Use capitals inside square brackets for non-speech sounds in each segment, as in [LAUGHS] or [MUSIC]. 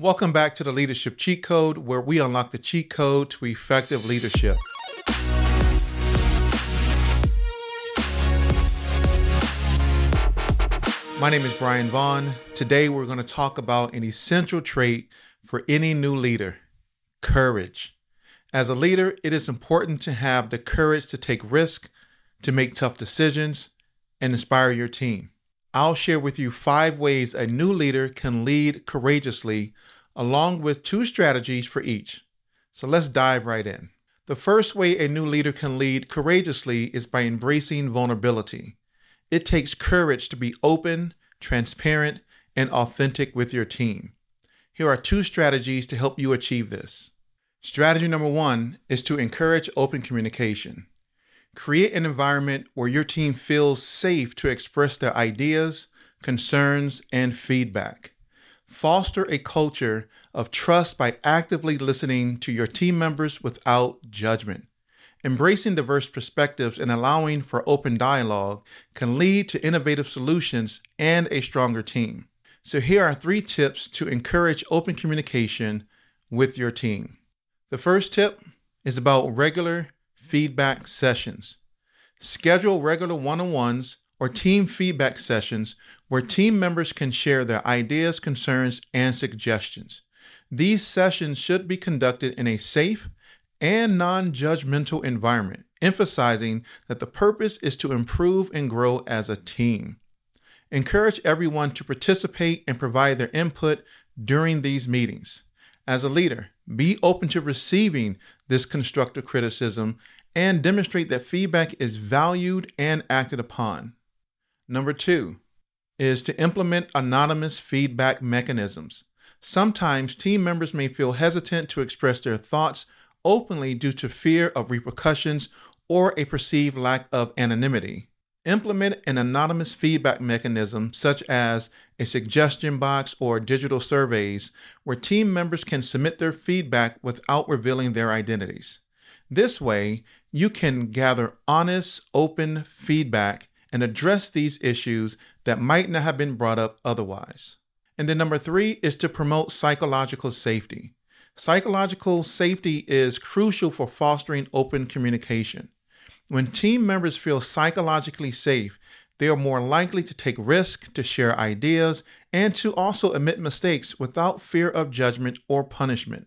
Welcome back to the Leadership Cheat Code, where we unlock the cheat code to effective leadership. My name is Brian Vaughn. Today, we're going to talk about an essential trait for any new leader courage. As a leader, it is important to have the courage to take risk, to make tough decisions, and inspire your team. I'll share with you five ways a new leader can lead courageously, along with two strategies for each. So let's dive right in. The first way a new leader can lead courageously is by embracing vulnerability. It takes courage to be open, transparent, and authentic with your team. Here are two strategies to help you achieve this. Strategy number one is to encourage open communication. Create an environment where your team feels safe to express their ideas, concerns, and feedback. Foster a culture of trust by actively listening to your team members without judgment. Embracing diverse perspectives and allowing for open dialogue can lead to innovative solutions and a stronger team. So, here are three tips to encourage open communication with your team. The first tip is about regular feedback sessions. Schedule regular one on ones or team feedback sessions where team members can share their ideas, concerns, and suggestions. These sessions should be conducted in a safe and non judgmental environment, emphasizing that the purpose is to improve and grow as a team. Encourage everyone to participate and provide their input during these meetings. As a leader, be open to receiving this constructive criticism and demonstrate that feedback is valued and acted upon. Number two is to implement anonymous feedback mechanisms. Sometimes team members may feel hesitant to express their thoughts openly due to fear of repercussions or a perceived lack of anonymity. Implement an anonymous feedback mechanism such as a suggestion box or digital surveys where team members can submit their feedback without revealing their identities. This way, you can gather honest, open feedback and address these issues that might not have been brought up otherwise. And then number three is to promote psychological safety. Psychological safety is crucial for fostering open communication. When team members feel psychologically safe, they are more likely to take risks, to share ideas, and to also admit mistakes without fear of judgment or punishment.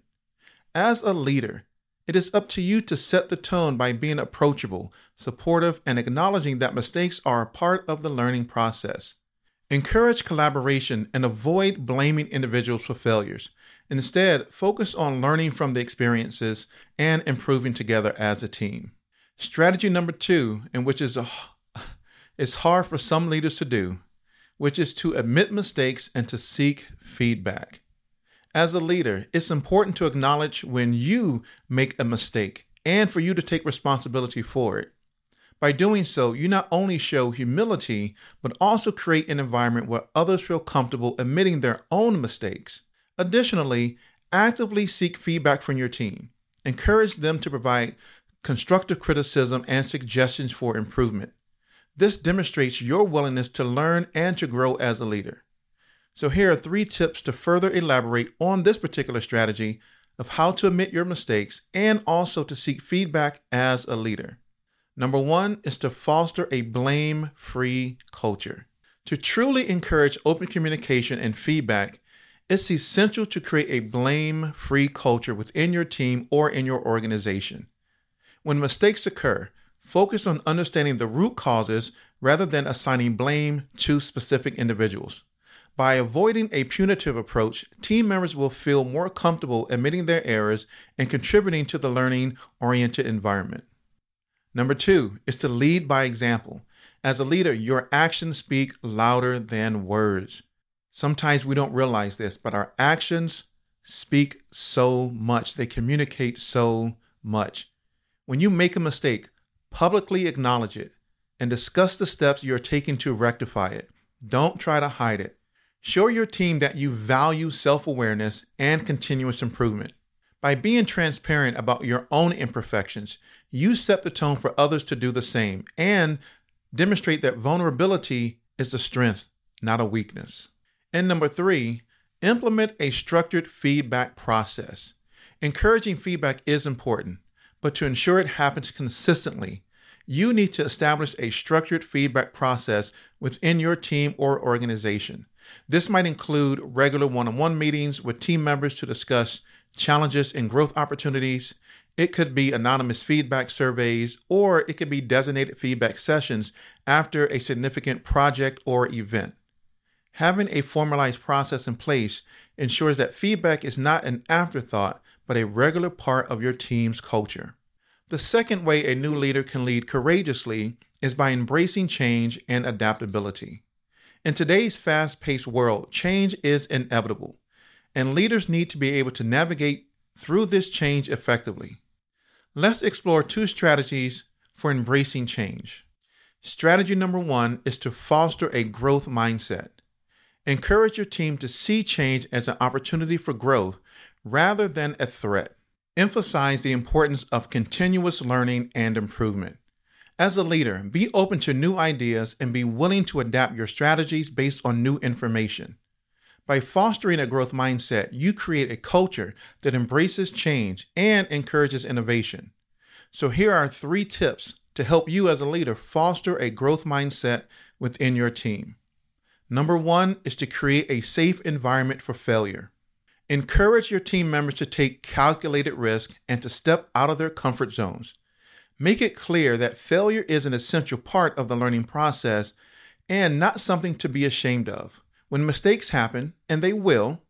As a leader, it is up to you to set the tone by being approachable, supportive, and acknowledging that mistakes are a part of the learning process. Encourage collaboration and avoid blaming individuals for failures. Instead, focus on learning from the experiences and improving together as a team. Strategy number two, and which is a, [LAUGHS] is hard for some leaders to do, which is to admit mistakes and to seek feedback. As a leader, it's important to acknowledge when you make a mistake and for you to take responsibility for it. By doing so, you not only show humility, but also create an environment where others feel comfortable admitting their own mistakes. Additionally, actively seek feedback from your team. Encourage them to provide constructive criticism, and suggestions for improvement. This demonstrates your willingness to learn and to grow as a leader. So, here are three tips to further elaborate on this particular strategy of how to admit your mistakes and also to seek feedback as a leader. Number one is to foster a blame free culture. To truly encourage open communication and feedback, it's essential to create a blame free culture within your team or in your organization. When mistakes occur, focus on understanding the root causes rather than assigning blame to specific individuals. By avoiding a punitive approach, team members will feel more comfortable admitting their errors and contributing to the learning oriented environment. Number two is to lead by example. As a leader, your actions speak louder than words. Sometimes we don't realize this, but our actions speak so much, they communicate so much. When you make a mistake, publicly acknowledge it and discuss the steps you're taking to rectify it. Don't try to hide it. Show your team that you value self awareness and continuous improvement. By being transparent about your own imperfections, you set the tone for others to do the same and demonstrate that vulnerability is a strength, not a weakness. And number three Implement a structured feedback process. Encouraging feedback is important, but to ensure it happens consistently, you need to establish a structured feedback process within your team or organization. This might include regular one on one meetings with team members to discuss challenges and growth opportunities. It could be anonymous feedback surveys, or it could be designated feedback sessions after a significant project or event. Having a formalized process in place ensures that feedback is not an afterthought, but a regular part of your team's culture. The second way a new leader can lead courageously is by embracing change and adaptability. In today's fast paced world, change is inevitable, and leaders need to be able to navigate through this change effectively. Let's explore two strategies for embracing change. Strategy number one is to foster a growth mindset. Encourage your team to see change as an opportunity for growth rather than a threat. Emphasize the importance of continuous learning and improvement. As a leader, be open to new ideas and be willing to adapt your strategies based on new information. By fostering a growth mindset, you create a culture that embraces change and encourages innovation. So, here are three tips to help you as a leader foster a growth mindset within your team. Number one is to create a safe environment for failure. Encourage your team members to take calculated risk and to step out of their comfort zones. Make it clear that failure is an essential part of the learning process and not something to be ashamed of. When mistakes happen, and they will,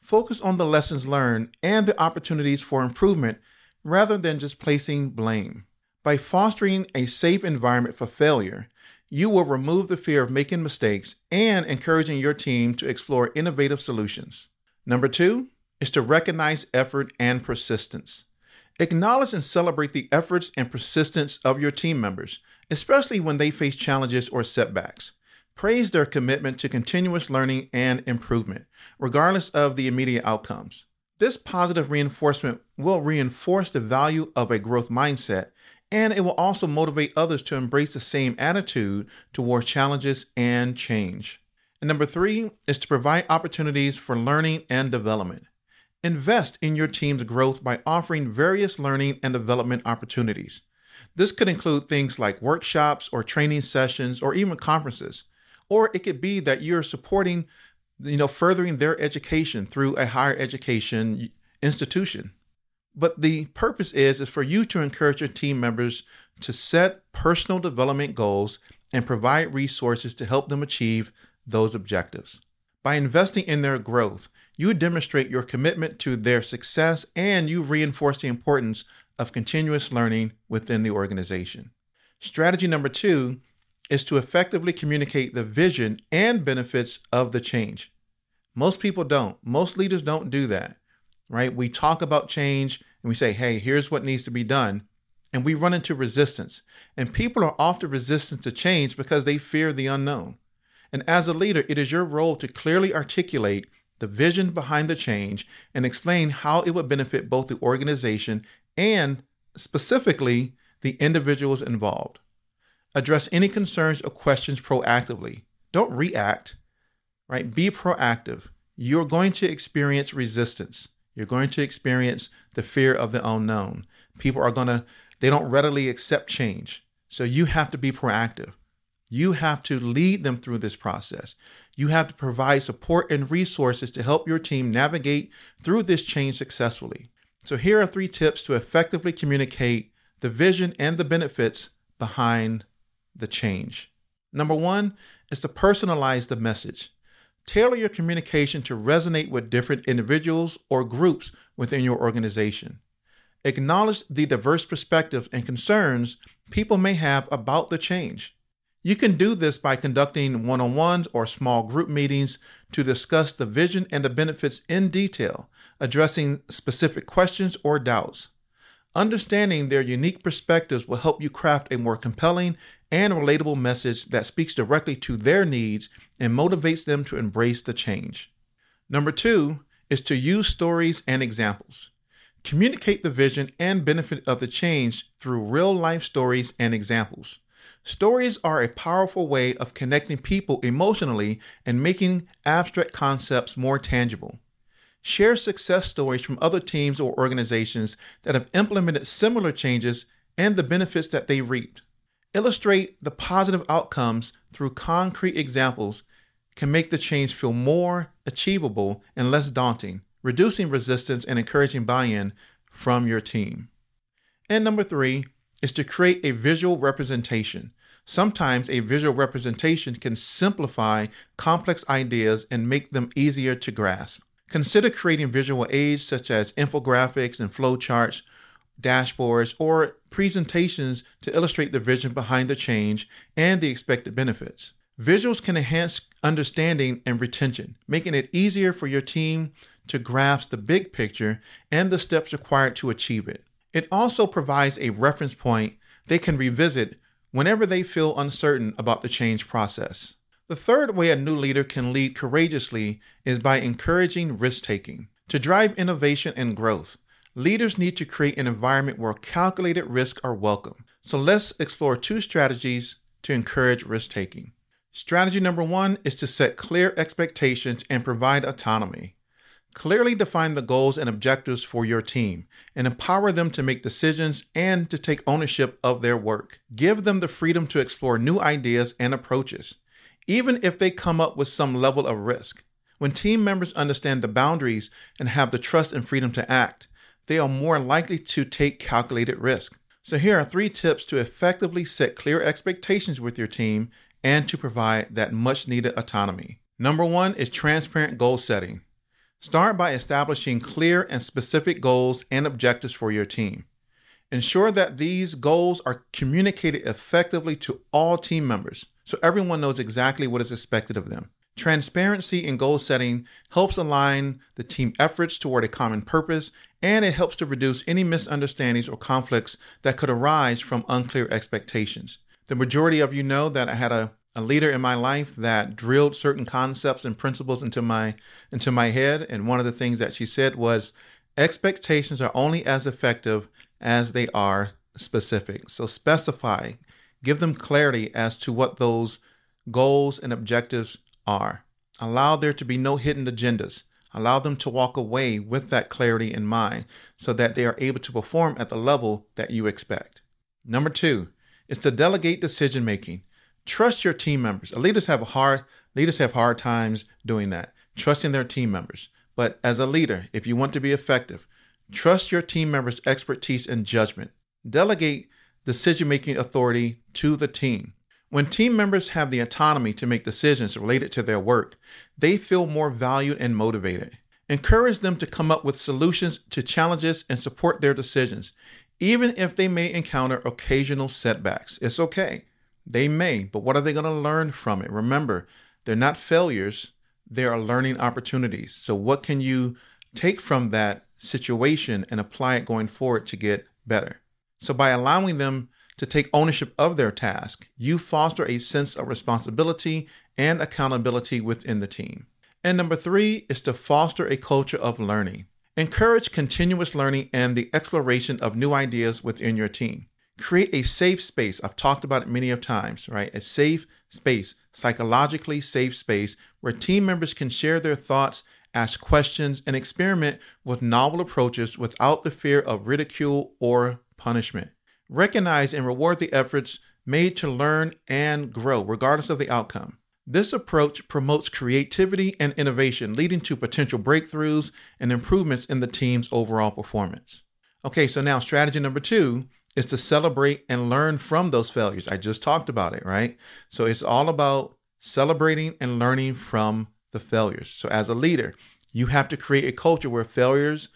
focus on the lessons learned and the opportunities for improvement rather than just placing blame. By fostering a safe environment for failure, you will remove the fear of making mistakes and encouraging your team to explore innovative solutions. Number two is to recognize effort and persistence. Acknowledge and celebrate the efforts and persistence of your team members, especially when they face challenges or setbacks. Praise their commitment to continuous learning and improvement, regardless of the immediate outcomes. This positive reinforcement will reinforce the value of a growth mindset and it will also motivate others to embrace the same attitude toward challenges and change. And number three is to provide opportunities for learning and development. Invest in your team's growth by offering various learning and development opportunities. This could include things like workshops or training sessions or even conferences. Or it could be that you're supporting, you know, furthering their education through a higher education institution. But the purpose is is for you to encourage your team members to set personal development goals and provide resources to help them achieve those objectives. By investing in their growth, you demonstrate your commitment to their success and you reinforce the importance of continuous learning within the organization. Strategy number two is to effectively communicate the vision and benefits of the change. Most people don't. Most leaders don't do that right? We talk about change and we say, hey, here's what needs to be done. And we run into resistance. And people are often resistant to change because they fear the unknown. And as a leader, it is your role to clearly articulate the vision behind the change and explain how it would benefit both the organization and specifically the individuals involved. Address any concerns or questions proactively. Don't react, right? Be proactive. You're going to experience resistance. You're going to experience the fear of the unknown. People are going to, they don't readily accept change. So you have to be proactive. You have to lead them through this process. You have to provide support and resources to help your team navigate through this change successfully. So, here are three tips to effectively communicate the vision and the benefits behind the change. Number one is to personalize the message. Tailor your communication to resonate with different individuals or groups within your organization. Acknowledge the diverse perspectives and concerns people may have about the change. You can do this by conducting one on ones or small group meetings to discuss the vision and the benefits in detail, addressing specific questions or doubts. Understanding their unique perspectives will help you craft a more compelling and relatable message that speaks directly to their needs and motivates them to embrace the change. Number two is to use stories and examples. Communicate the vision and benefit of the change through real life stories and examples. Stories are a powerful way of connecting people emotionally and making abstract concepts more tangible. Share success stories from other teams or organizations that have implemented similar changes and the benefits that they reaped. Illustrate the positive outcomes through concrete examples can make the change feel more achievable and less daunting, reducing resistance and encouraging buy in from your team. And number three is to create a visual representation. Sometimes a visual representation can simplify complex ideas and make them easier to grasp. Consider creating visual aids such as infographics and flowcharts, dashboards, or presentations to illustrate the vision behind the change and the expected benefits. Visuals can enhance understanding and retention, making it easier for your team to grasp the big picture and the steps required to achieve it. It also provides a reference point they can revisit whenever they feel uncertain about the change process. The third way a new leader can lead courageously is by encouraging risk taking. To drive innovation and growth, leaders need to create an environment where calculated risks are welcome. So let's explore two strategies to encourage risk taking. Strategy number one is to set clear expectations and provide autonomy. Clearly define the goals and objectives for your team and empower them to make decisions and to take ownership of their work. Give them the freedom to explore new ideas and approaches, even if they come up with some level of risk. When team members understand the boundaries and have the trust and freedom to act, they are more likely to take calculated risk. So, here are three tips to effectively set clear expectations with your team and to provide that much needed autonomy. Number one is transparent goal setting. Start by establishing clear and specific goals and objectives for your team. Ensure that these goals are communicated effectively to all team members so everyone knows exactly what is expected of them. Transparency in goal setting helps align the team efforts toward a common purpose and it helps to reduce any misunderstandings or conflicts that could arise from unclear expectations. The majority of you know that I had a, a leader in my life that drilled certain concepts and principles into my into my head. And one of the things that she said was expectations are only as effective as they are specific. So specify, give them clarity as to what those goals and objectives are. Allow there to be no hidden agendas. Allow them to walk away with that clarity in mind so that they are able to perform at the level that you expect. Number two, is to delegate decision making. Trust your team members. Leaders have hard leaders have hard times doing that, trusting their team members. But as a leader, if you want to be effective, trust your team members' expertise and judgment. Delegate decision making authority to the team. When team members have the autonomy to make decisions related to their work, they feel more valued and motivated. Encourage them to come up with solutions to challenges and support their decisions even if they may encounter occasional setbacks. It's okay. They may, but what are they going to learn from it? Remember, they're not failures, they are learning opportunities. So, what can you take from that situation and apply it going forward to get better? So, by allowing them to take ownership of their task, you foster a sense of responsibility and accountability within the team. And number three is to foster a culture of learning. Encourage continuous learning and the exploration of new ideas within your team. Create a safe space. I've talked about it many of times, right? A safe space, psychologically safe space where team members can share their thoughts, ask questions, and experiment with novel approaches without the fear of ridicule or punishment. Recognize and reward the efforts made to learn and grow, regardless of the outcome. This approach promotes creativity and innovation, leading to potential breakthroughs and improvements in the team's overall performance. Okay, so now strategy number two is to celebrate and learn from those failures. I just talked about it, right? So it's all about celebrating and learning from the failures. So as a leader, you have to create a culture where failures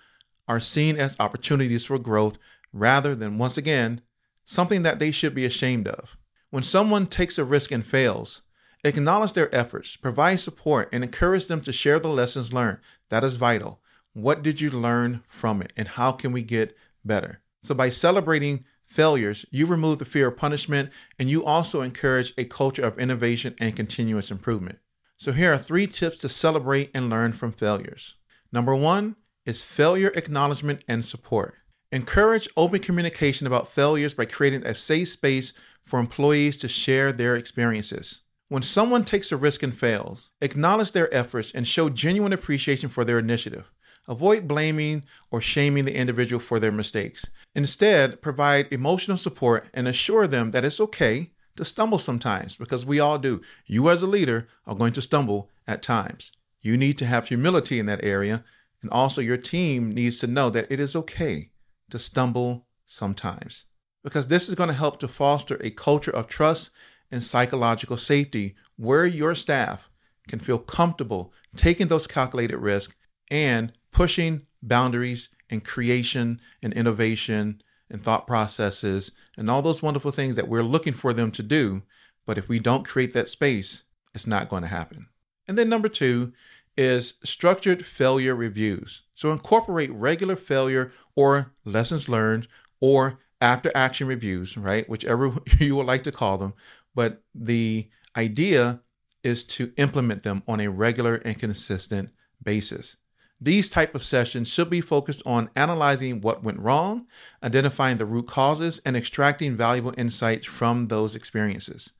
are seen as opportunities for growth rather than, once again, something that they should be ashamed of. When someone takes a risk and fails, Acknowledge their efforts, provide support, and encourage them to share the lessons learned. That is vital. What did you learn from it, and how can we get better? So, by celebrating failures, you remove the fear of punishment and you also encourage a culture of innovation and continuous improvement. So, here are three tips to celebrate and learn from failures. Number one is failure acknowledgement and support. Encourage open communication about failures by creating a safe space for employees to share their experiences. When someone takes a risk and fails, acknowledge their efforts and show genuine appreciation for their initiative. Avoid blaming or shaming the individual for their mistakes. Instead, provide emotional support and assure them that it's okay to stumble sometimes because we all do. You, as a leader, are going to stumble at times. You need to have humility in that area, and also your team needs to know that it is okay to stumble sometimes because this is going to help to foster a culture of trust and psychological safety where your staff can feel comfortable taking those calculated risks and pushing boundaries and creation and innovation and thought processes and all those wonderful things that we're looking for them to do. But if we don't create that space, it's not going to happen. And then number two is structured failure reviews. So incorporate regular failure or lessons learned or after action reviews, right? Whichever [LAUGHS] you would like to call them. But the idea is to implement them on a regular and consistent basis. These type of sessions should be focused on analyzing what went wrong, identifying the root causes, and extracting valuable insights from those experiences.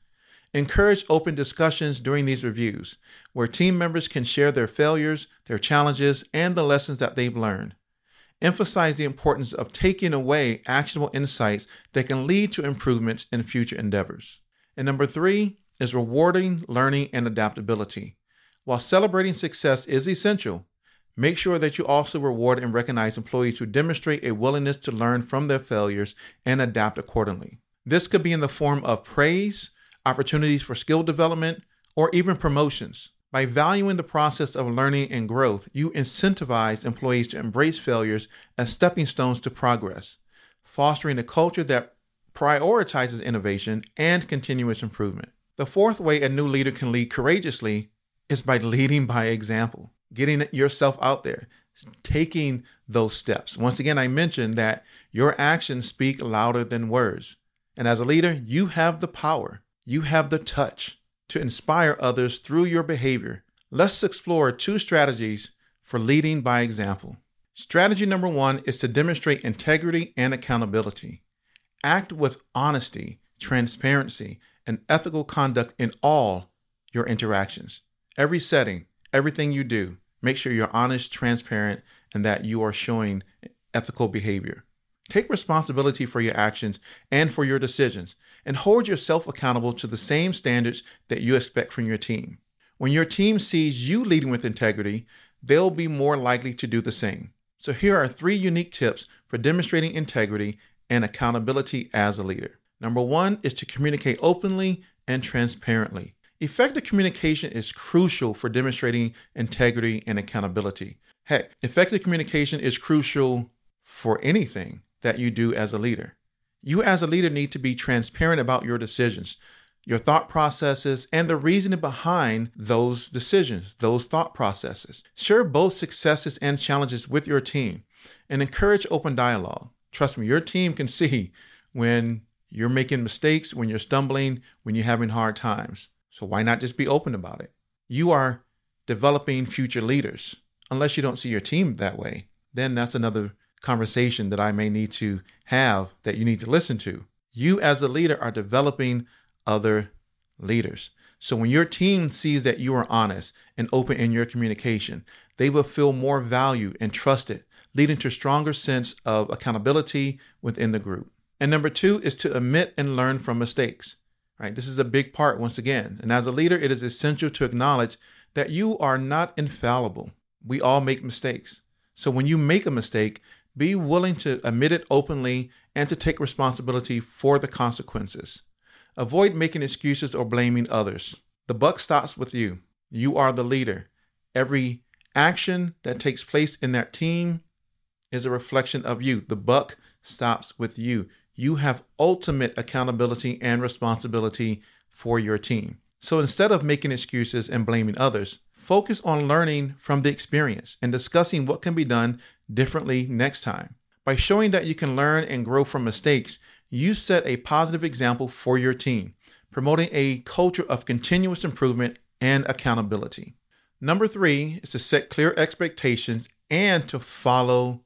Encourage open discussions during these reviews, where team members can share their failures, their challenges, and the lessons that they've learned. Emphasize the importance of taking away actionable insights that can lead to improvements in future endeavors. And number three is rewarding learning and adaptability. While celebrating success is essential, Make sure that you also reward and recognize employees who demonstrate a willingness to learn from their failures and adapt accordingly. This could be in the form of praise, opportunities for skill development, or even promotions. By valuing the process of learning and growth, you incentivize employees to embrace failures as stepping stones to progress, fostering a culture that prioritizes innovation and continuous improvement. The fourth way a new leader can lead courageously is by leading by example getting yourself out there, taking those steps. Once again, I mentioned that your actions speak louder than words. And as a leader, you have the power, you have the touch to inspire others through your behavior. Let's explore two strategies for leading by example. Strategy number one is to demonstrate integrity and accountability. Act with honesty, transparency, and ethical conduct in all your interactions. Every setting, everything you do, make sure you're honest, transparent, and that you are showing ethical behavior. Take responsibility for your actions and for your decisions, and hold yourself accountable to the same standards that you expect from your team. When your team sees you leading with integrity, they'll be more likely to do the same. So, here are three unique tips for demonstrating integrity and accountability as a leader. Number one is to communicate openly and transparently. Effective communication is crucial for demonstrating integrity and accountability. Heck, effective communication is crucial for anything that you do as a leader. You, as a leader, need to be transparent about your decisions, your thought processes, and the reasoning behind those decisions, those thought processes. Share both successes and challenges with your team and encourage open dialogue. Trust me, your team can see when you're making mistakes, when you're stumbling, when you're having hard times. So why not just be open about it? You are developing future leaders. Unless you don't see your team that way, then that's another conversation that I may need to have that you need to listen to. You, as a leader, are developing other leaders. So when your team sees that you are honest and open in your communication, they will feel more valued and trusted, leading to a stronger sense of accountability within the group. And number two is to admit and learn from mistakes. Right? This is a big part once again. And as a leader, it is essential to acknowledge that you are not infallible. We all make mistakes. So when you make a mistake, be willing to admit it openly and to take responsibility for the consequences. Avoid making excuses or blaming others. The buck stops with you. You are the leader. Every action that takes place in that team is a reflection of you. The buck stops with you you have ultimate accountability and responsibility for your team. So instead of making excuses and blaming others, focus on learning from the experience and discussing what can be done differently next time. By showing that you can learn and grow from mistakes, you set a positive example for your team, promoting a culture of continuous improvement and accountability. Number three is to set clear expectations and to follow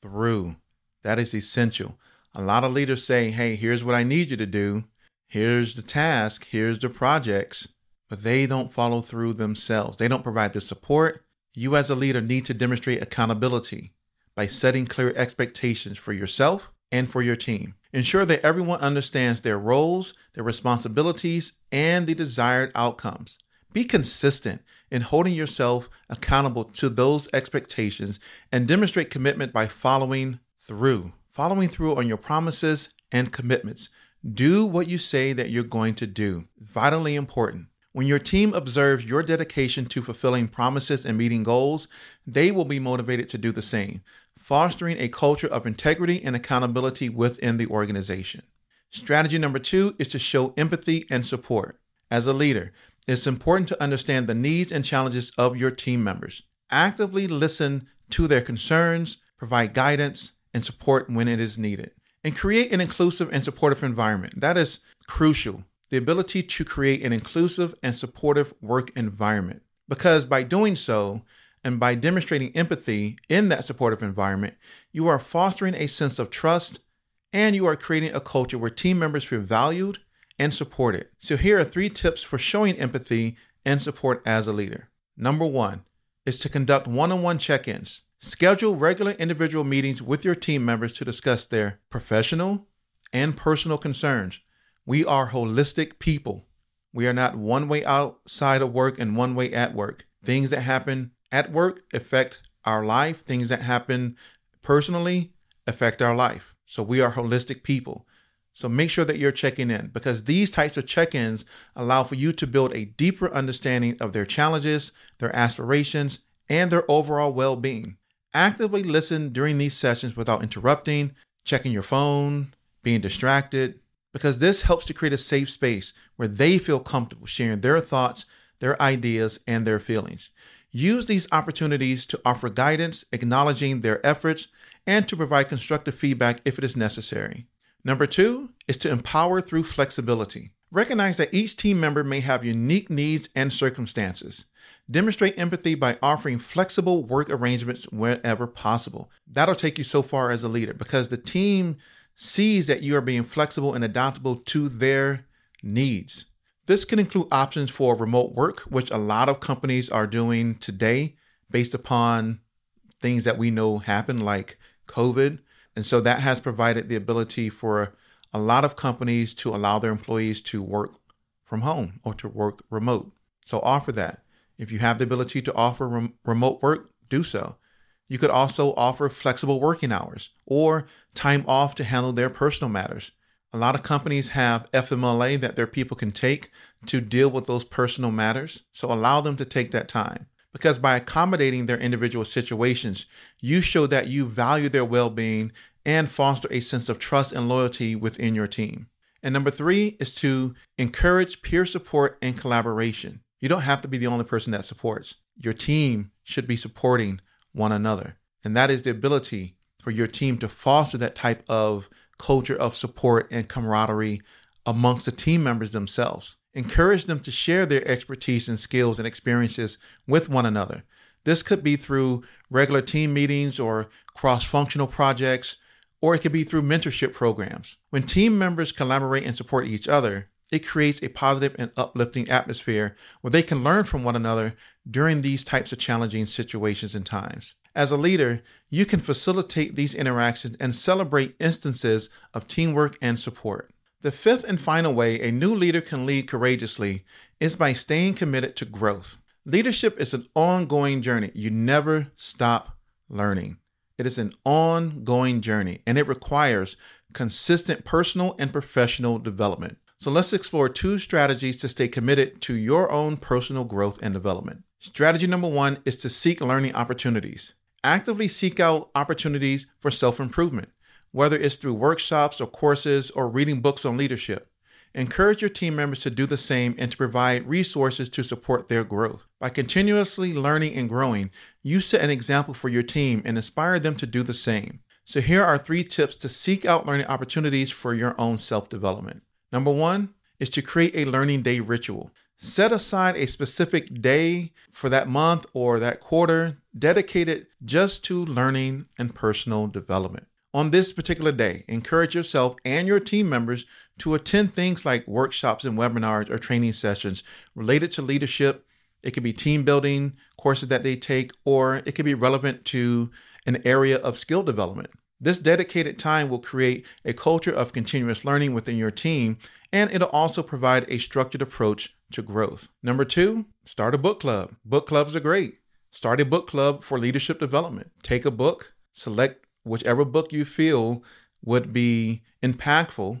through. That is essential. A lot of leaders say, hey, here's what I need you to do. here's the task, here's the projects, but they don't follow through themselves. They don't provide the support. You, as a leader, need to demonstrate accountability by setting clear expectations for yourself and for your team. Ensure that everyone understands their roles, their responsibilities, and the desired outcomes. Be consistent in holding yourself accountable to those expectations and demonstrate commitment by following through. Following through on your promises and commitments. Do what you say that you're going to do. Vitally important. When your team observes your dedication to fulfilling promises and meeting goals, they will be motivated to do the same, fostering a culture of integrity and accountability within the organization. Strategy number two is to show empathy and support. As a leader, it's important to understand the needs and challenges of your team members. Actively listen to their concerns, provide guidance and support when it is needed, and create an inclusive and supportive environment. That is crucial the ability to create an inclusive and supportive work environment. Because by doing so, and by demonstrating empathy in that supportive environment, you are fostering a sense of trust and you are creating a culture where team members feel valued and supported. So, here are three tips for showing empathy and support as a leader. Number one is to conduct one on one check ins. Schedule regular individual meetings with your team members to discuss their professional and personal concerns we are holistic people. We are not one way outside of work and one way at work. Things that happen at work affect our life, things that happen personally affect our life. So we are holistic people. So make sure that you're checking in because these types of check ins allow for you to build a deeper understanding of their challenges, their aspirations, and their overall well being. Actively listen during these sessions without interrupting, checking your phone, being distracted, because this helps to create a safe space where they feel comfortable sharing their thoughts, their ideas, and their feelings. Use these opportunities to offer guidance, acknowledging their efforts, and to provide constructive feedback if it is necessary. Number two is to empower through flexibility. Recognize that each team member may have unique needs and circumstances. Demonstrate empathy by offering flexible work arrangements wherever possible. That'll take you so far as a leader because the team sees that you are being flexible and adaptable to their needs. This can include options for remote work, which a lot of companies are doing today based upon things that we know happen, like COVID. And so that has provided the ability for a lot of companies to allow their employees to work from home or to work remote. So offer that. If you have the ability to offer rem- remote work, do so. You could also offer flexible working hours or time off to handle their personal matters. A lot of companies have FMLA that their people can take to deal with those personal matters. So allow them to take that time because by accommodating their individual situations, you show that you value their well being and foster a sense of trust and loyalty within your team. And number three is to encourage peer support and collaboration. You don't have to be the only person that supports. Your team should be supporting one another. And that is the ability for your team to foster that type of culture of support and camaraderie amongst the team members themselves. Encourage them to share their expertise and skills and experiences with one another. This could be through regular team meetings or cross functional projects, or it could be through mentorship programs. When team members collaborate and support each other, it creates a positive and uplifting atmosphere where they can learn from one another during these types of challenging situations and times. As a leader, you can facilitate these interactions and celebrate instances of teamwork and support. The fifth and final way a new leader can lead courageously is by staying committed to growth. Leadership is an ongoing journey. You never stop learning. It is an ongoing journey and it requires consistent personal and professional development. So let's explore two strategies to stay committed to your own personal growth and development. Strategy number one is to seek learning opportunities. Actively seek out opportunities for self improvement, whether it's through workshops or courses or reading books on leadership. Encourage your team members to do the same and to provide resources to support their growth. By continuously learning and growing, you set an example for your team and inspire them to do the same. So, here are three tips to seek out learning opportunities for your own self development. Number one is to create a learning day ritual. Set aside a specific day for that month or that quarter dedicated just to learning and personal development. On this particular day, encourage yourself and your team members to attend things like workshops and webinars or training sessions related to leadership. It could be team building courses that they take, or it could be relevant to an area of skill development. This dedicated time will create a culture of continuous learning within your team, and it'll also provide a structured approach to growth. Number two, start a book club. Book clubs are great. Start a book club for leadership development. Take a book, select whichever book you feel would be impactful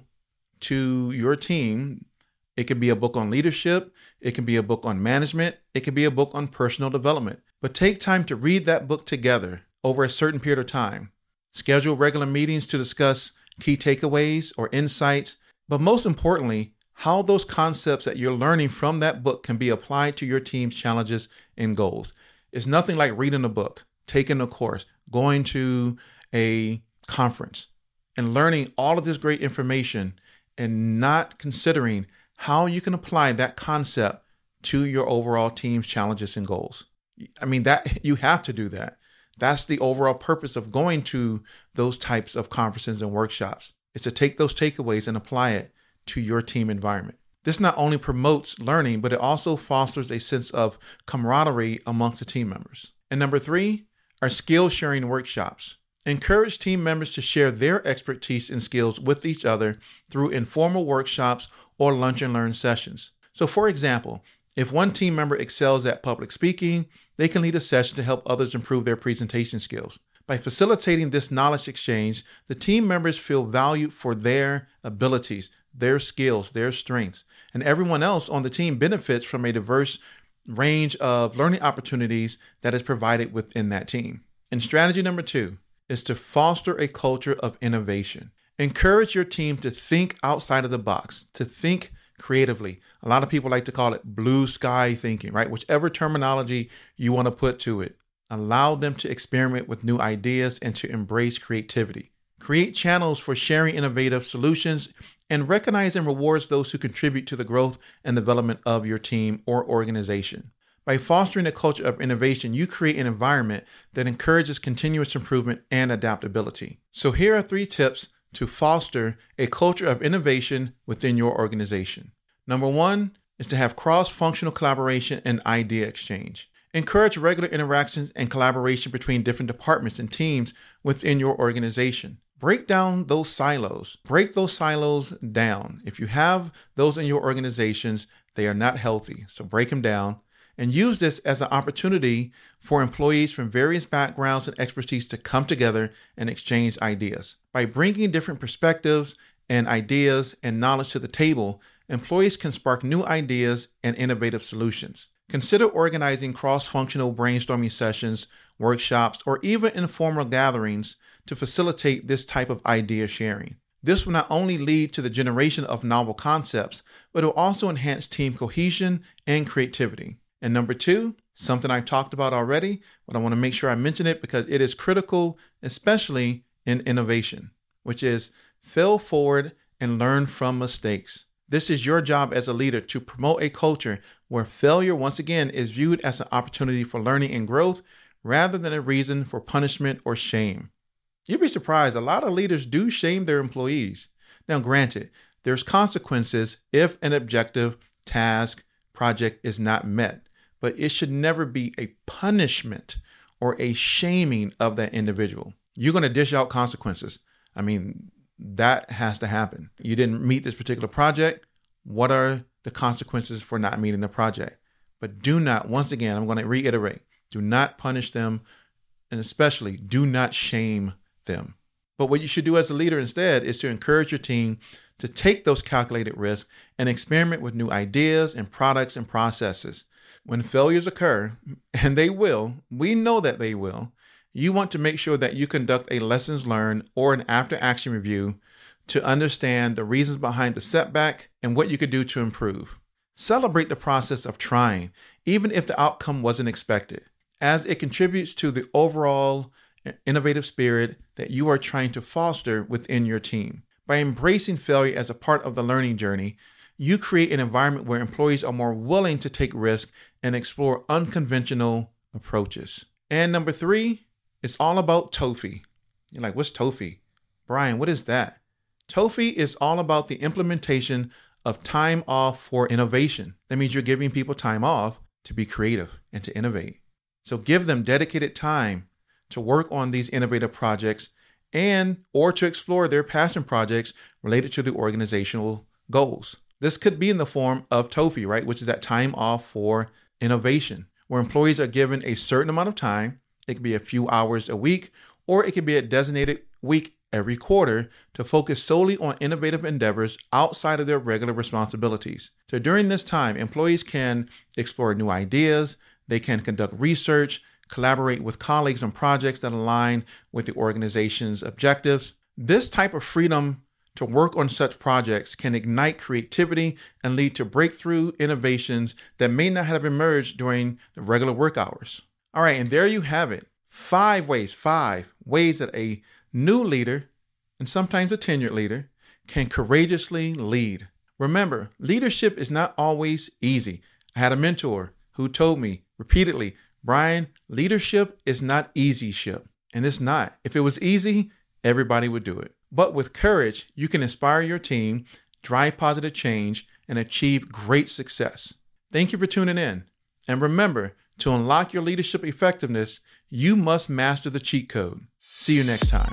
to your team. It could be a book on leadership, it can be a book on management, it can be a book on personal development. But take time to read that book together over a certain period of time. Schedule regular meetings to discuss key takeaways or insights, but most importantly, how those concepts that you're learning from that book can be applied to your team's challenges and goals. It's nothing like reading a book, taking a course, going to a conference, and learning all of this great information and not considering how you can apply that concept to your overall team's challenges and goals. I mean that [LAUGHS] you have to do that. That's the overall purpose of going to those types of conferences and workshops. Is to take those takeaways and apply it to your team environment. This not only promotes learning, but it also fosters a sense of camaraderie amongst the team members. And number three are skill sharing workshops. Encourage team members to share their expertise and skills with each other through informal workshops or lunch and learn sessions. So, for example, if one team member excels at public speaking, they can lead a session to help others improve their presentation skills. By facilitating this knowledge exchange, the team members feel valued for their abilities, their skills, their strengths, and everyone else on the team benefits from a diverse range of learning opportunities that is provided within that team. And strategy number two is to foster a culture of innovation. Encourage your team to think outside of the box, to think creatively. A lot of people like to call it blue sky thinking, right? Whichever terminology you want to put to it. Allow them to experiment with new ideas and to embrace creativity. Create channels for sharing innovative solutions and recognize and rewards those who contribute to the growth and development of your team or organization. By fostering a culture of innovation, you create an environment that encourages continuous improvement and adaptability. So, here are three tips to foster a culture of innovation within your organization. Number one is to have cross functional collaboration and idea exchange. Encourage regular interactions and collaboration between different departments and teams within your organization. Break down those silos. Break those silos down. If you have those in your organizations, they are not healthy. So break them down and use this as an opportunity for employees from various backgrounds and expertise to come together and exchange ideas. By bringing different perspectives and ideas and knowledge to the table, employees can spark new ideas and innovative solutions. Consider organizing cross functional brainstorming sessions, workshops, or even informal gatherings to facilitate this type of idea sharing. This will not only lead to the generation of novel concepts, but it will also enhance team cohesion and creativity. And number two, something I talked about already, but I want to make sure I mention it because it is critical, especially in innovation, which is fail forward and learn from mistakes. This is your job as a leader to promote a culture where failure, once again, is viewed as an opportunity for learning and growth rather than a reason for punishment or shame. You'd be surprised, a lot of leaders do shame their employees. Now, granted, there's consequences if an objective, task, project is not met but it should never be a punishment or a shaming of that individual. You're going to dish out consequences. I mean, that has to happen. You didn't meet this particular project. What are the consequences for not meeting the project? But do not, once again, I'm going to reiterate do not punish them, and especially do not shame them. But what you should do as a leader instead is to encourage your team to take those calculated risks and experiment with new ideas and products and processes. When failures occur, [LAUGHS] and they will, we know that they will, you want to make sure that you conduct a lessons learned or an after action review to understand the reasons behind the setback and what you could do to improve. Celebrate the process of trying, even if the outcome wasn't expected, as it contributes to the overall innovative spirit that you are trying to foster within your team. By embracing failure as a part of the learning journey, you create an environment where employees are more willing to take risks and explore unconventional approaches. And number three, it's all about TOFI. You're like, what's TOFI? Brian, what is that? TOFI is all about the implementation of time off for innovation. That means you're giving people time off to be creative and to innovate. So give them dedicated time to work on these innovative projects and or to explore their passion projects related to the organizational goals. This could be in the form of TOFI, right, which is that time off for innovation, where employees are given a certain amount of time. It could be a few hours a week, or it could be a designated week every quarter to focus solely on innovative endeavors outside of their regular responsibilities. So during this time, employees can explore new ideas, they can conduct research, collaborate with colleagues on projects that align with the organization's objectives. This type of freedom to work on such projects can ignite creativity and lead to breakthrough innovations that may not have emerged during the regular work hours. All right, and there you have it. Five ways, five ways that a new leader, and sometimes a tenured leader, can courageously lead. Remember, leadership is not always easy. I had a mentor who told me repeatedly, Brian, leadership is not easy ship. And it's not. If it was easy, everybody would do it. But with courage, you can inspire your team, drive positive change, and achieve great success. Thank you for tuning in. And remember, to unlock your leadership effectiveness, you must master the cheat code. See you next time.